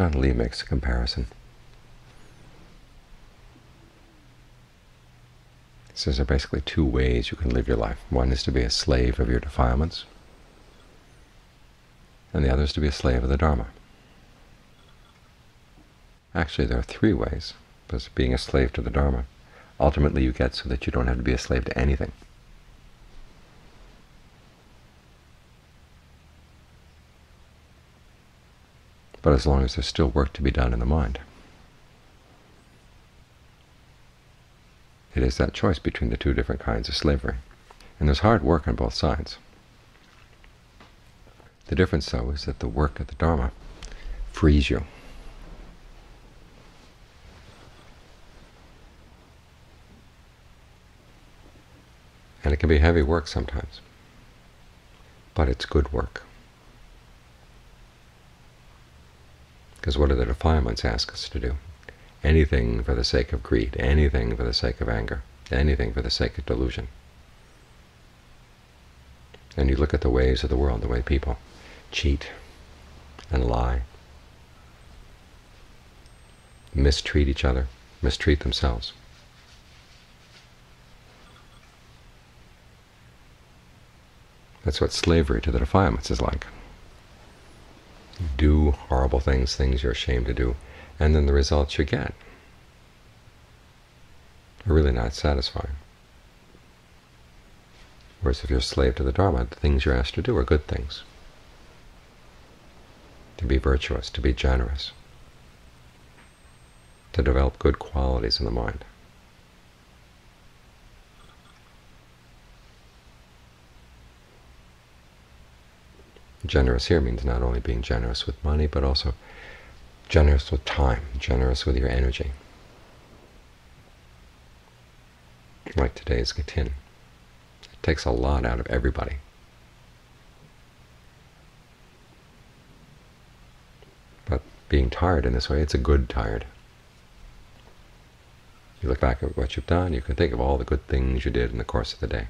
Ajaan Lee makes a comparison. He says there are basically two ways you can live your life. One is to be a slave of your defilements, and the other is to be a slave of the Dharma. Actually, there are three ways, because being a slave to the Dharma, ultimately you get so that you don't have to be a slave to anything. But as long as there's still work to be done in the mind. It is that choice between the two different kinds of slavery. And there's hard work on both sides. The difference, though, is that the work of the Dharma frees you. And it can be heavy work sometimes, but it's good work. Because what do the defilements ask us to do? anything for the sake of greed, anything for the sake of anger, anything for the sake of delusion. And you look at the ways of the world, the way people cheat and lie, mistreat each other, mistreat themselves. That's what slavery to the defilements is like. Do horrible things, things you're ashamed to do, and then the results you get are really not satisfying. Whereas if you're a slave to the Dharma, the things you're asked to do are good things. To be virtuous, to be generous, to develop good qualities in the mind. Generous here means not only being generous with money, but also generous with time, generous with your energy. Like today's Kathina. It takes a lot out of everybody. But being tired in this way, it's a good tired. You look back at what you've done, you can think of all the good things you did in the course of the day.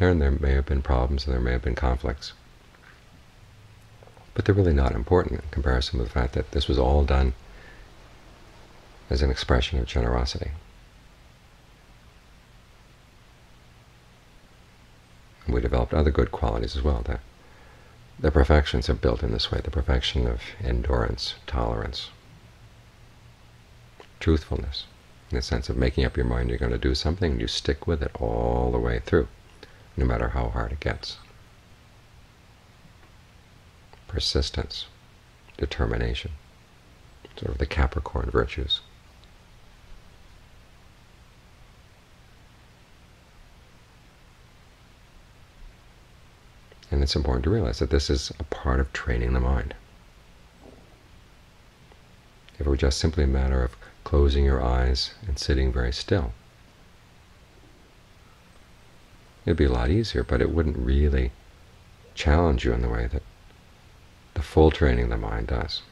There and there may have been problems and there may have been conflicts but they're really not important in comparison with the fact that this was all done as an expression of generosity. And we developed other good qualities as well. The, the perfections are built in this way, the perfection of endurance, tolerance, truthfulness, in the sense of making up your mind you're going to do something and you stick with it all the way through, no matter how hard it gets persistence, determination, sort of the Capricorn virtues. And it's important to realize that this is a part of training the mind. If it were just simply a matter of closing your eyes and sitting very still, it'd be a lot easier, but it wouldn't really challenge you in the way that the full training of the mind does.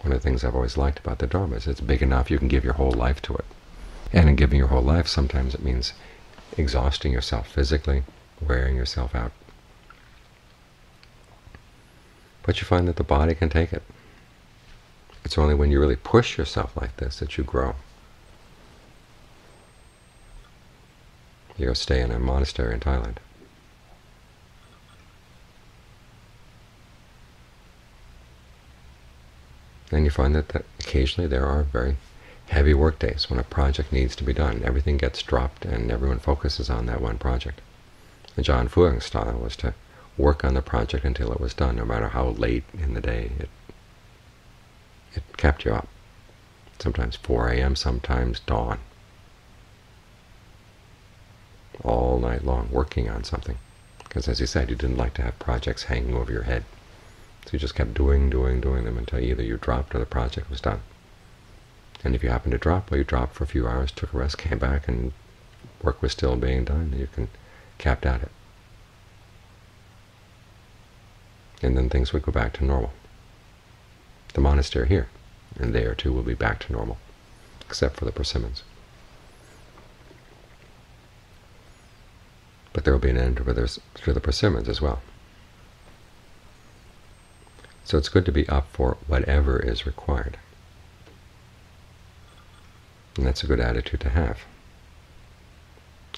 One of the things I've always liked about the Dharma is it's big enough you can give your whole life to it. And in giving your whole life, sometimes it means exhausting yourself physically, wearing yourself out. But you find that the body can take it. It's only when you really push yourself like this that you grow. You go stay in a monastery in Thailand. And you find that, that occasionally there are very heavy work days when a project needs to be done. Everything gets dropped and everyone focuses on that one project. The Ajaan Fuang's style was to work on the project until it was done, no matter how late in the day it, it kept you up. Sometimes 4 a.m., sometimes dawn all night long working on something. Because as you said, you didn't like to have projects hanging over your head. So you just kept doing, doing, doing them until either you dropped or the project was done. And if you happened to drop, well, you dropped for a few hours, took a rest, came back, and work was still being done, and you can capped at it. And then things would go back to normal. The monastery here, and there too will be back to normal, except for the persimmons. But there will be an end to the persimmons as well. So it's good to be up for whatever is required. And that's a good attitude to have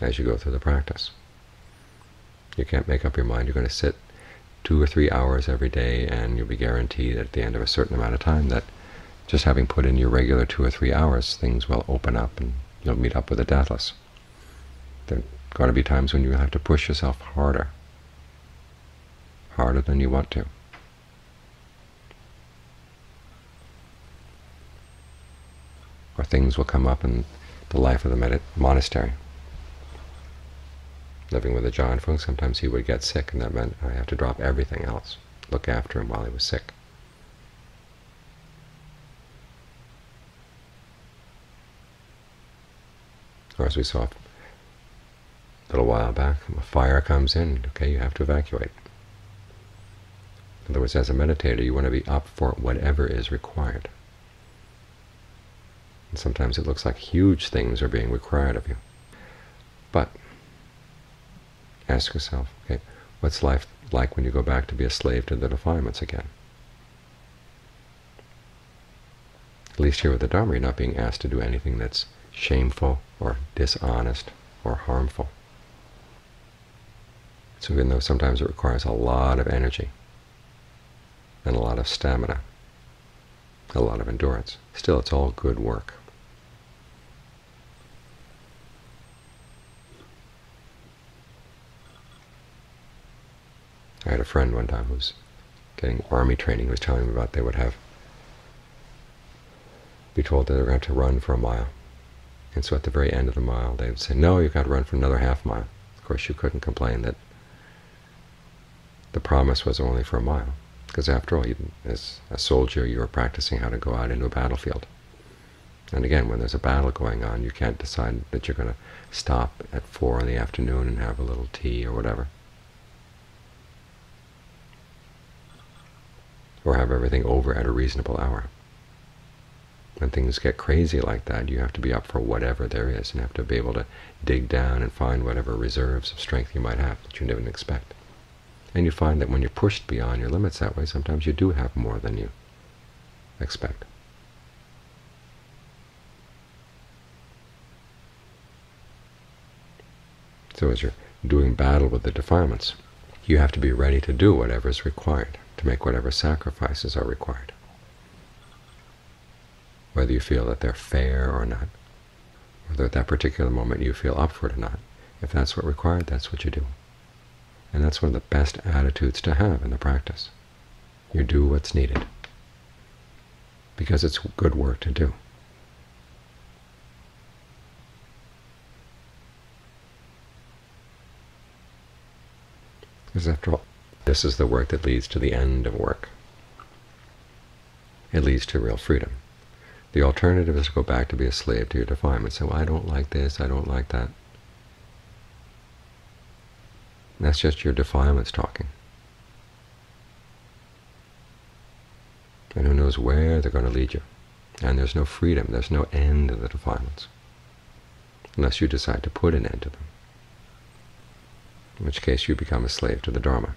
as you go through the practice. You can't make up your mind you're going to sit two or three hours every day and you'll be guaranteed at the end of a certain amount of time that just having put in your regular two or three hours, things will open up and you'll meet up with the deathless. There are going to be times when you will have to push yourself harder, harder than you want to. Or things will come up in the life of the monastery. Living with Ajaan Fuang, sometimes he would get sick, and that meant I had to drop everything else, look after him while he was sick. Or as we saw a little while back, a fire comes in, okay, you have to evacuate. In other words, as a meditator, you want to be up for whatever is required. And sometimes it looks like huge things are being required of you. But ask yourself, okay, what's life like when you go back to be a slave to the defilements again? At least here with the Dharma, you're not being asked to do anything that's shameful or dishonest or harmful. So even though sometimes it requires a lot of energy and a lot of stamina, a lot of endurance, still it's all good work. I had a friend one time who was getting army training, who was telling me about they would have be told that they were going to run for a mile. And so at the very end of the mile, they would say, no, you've got to run for another half mile. Of course, you couldn't complain that the promise was only for a mile, because after all, as a soldier, you were practicing how to go out into a battlefield. And again, when there's a battle going on, you can't decide that you're going to stop at 4 in the afternoon and have a little tea or whatever. Or have everything over at a reasonable hour when things get crazy like that, you have to be up for whatever there is and have to be able to dig down and find whatever reserves of strength you might have that you didn't expect. And you find that when you're pushed beyond your limits that way, sometimes you do have more than you expect. So as you're doing battle with the defilements, you have to be ready to do whatever is required, to make whatever sacrifices are required whether you feel that they're fair or not, whether at that particular moment you feel up for it or not. If that's what required, that's what you do. And that's one of the best attitudes to have in the practice. You do what's needed because it's good work to do. Because after all, this is the work that leads to the end of work. It leads to real freedom. The alternative is to go back to be a slave to your defilement. Say, well, I don't like this, I don't like that. That's just your defilements talking. And who knows where they're going to lead you. And there's no freedom, there's no end to the defilements, unless you decide to put an end to them, in which case you become a slave to the Dharma.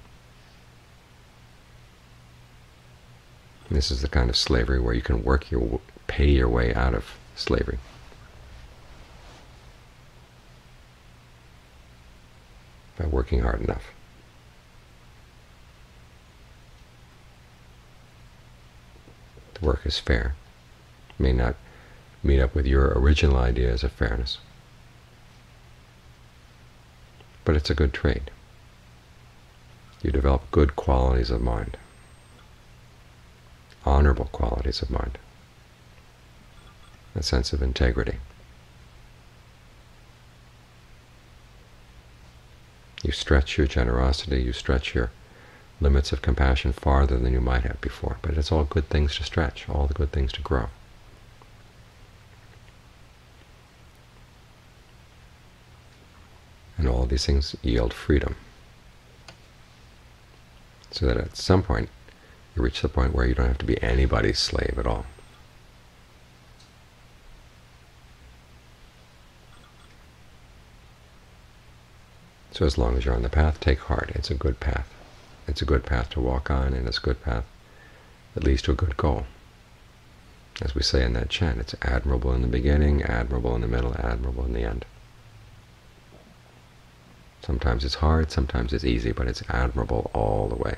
And this is the kind of slavery where you can work your pay your way out of slavery. By working hard enough. The work is fair. It may not meet up with your original ideas of fairness, but it's a good trade. You develop good qualities of mind, honorable qualities of mind a sense of integrity. You stretch your generosity, you stretch your limits of compassion farther than you might have before. But it's all good things to stretch, all the good things to grow. And all these things yield freedom. So that at some point you reach the point where you don't have to be anybody's slave at all. So as long as you're on the path, take heart. It's a good path. It's a good path to walk on, and it's a good path that leads to a good goal. As we say in that chant, it's admirable in the beginning, admirable in the middle, admirable in the end. Sometimes it's hard, sometimes it's easy, but it's admirable all the way.